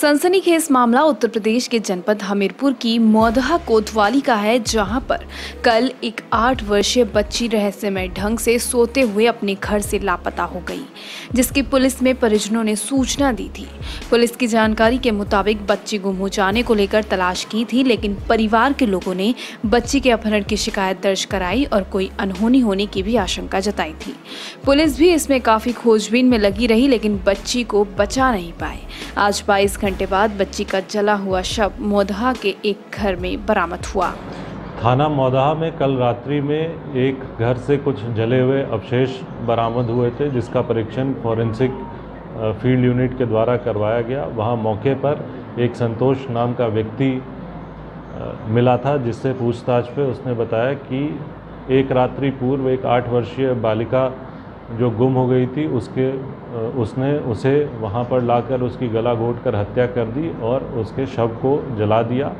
सनसनीखेज मामला उत्तर प्रदेश के जनपद हमीरपुर की मौदहा कोतवाली का है, जहाँ पर कल एक आठ वर्षीय बच्ची रहस्यमय ढंग से सोते हुए अपने घर से लापता हो गई, जिसकी पुलिस में परिजनों ने सूचना दी थी। पुलिस की जानकारी के मुताबिक बच्ची गुम हो जाने को लेकर तलाश की थी, लेकिन परिवार के लोगों ने बच्ची के अपहरण की शिकायत दर्ज कराई और कोई अनहोनी होने की भी आशंका जताई थी। पुलिस भी इसमें काफ़ी खोजबीन में लगी रही, लेकिन बच्ची को बचा नहीं पाए आज बाईस घंटे बाद बच्ची का जला हुआ शव मोदहा के एक घर में बरामद हुआ। थाना मौदहा में कल रात्रि में एक घर से कुछ जले हुए अवशेष बरामद हुए थे, जिसका परीक्षण फॉरेंसिक फ़ील्ड यूनिट के द्वारा करवाया गया। वहाँ मौके पर एक संतोष नाम का व्यक्ति मिला था, जिससे पूछताछ पे उसने बताया कि एक रात्रि पूर्व एक आठ वर्षीय बालिका जो गुम हो गई थी, उसके उसने उसे वहाँ पर लाकर उसकी गला घोट कर हत्या कर दी और उसके शव को जला दिया।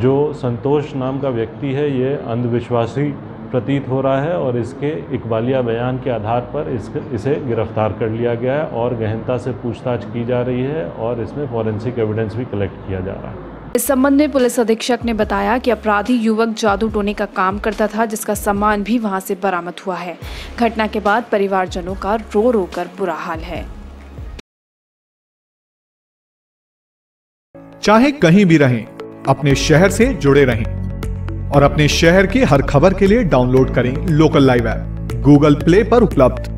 जो संतोष नाम का व्यक्ति है, ये अंधविश्वासी प्रतीत हो रहा है और इसके इकबालिया बयान के आधार पर इस, इसे गिरफ़्तार कर लिया गया है और गहनता से पूछताछ की जा रही है और इसमें फॉरेंसिक एविडेंस भी कलेक्ट किया जा रहा है। इस संबंध में पुलिस अधीक्षक ने बताया कि अपराधी युवक जादू टोने का काम करता था, जिसका सामान भी वहाँ से बरामद हुआ है। घटना के बाद परिवारजनों का रो रो कर बुरा हाल है। चाहे कहीं भी रहें, अपने शहर से जुड़े रहें और अपने शहर की हर खबर के लिए डाउनलोड करें local live app. Google Play पर उपलब्ध।